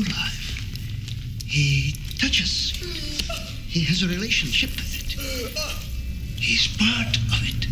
Life. He touches. He has a relationship with it. He's part of it.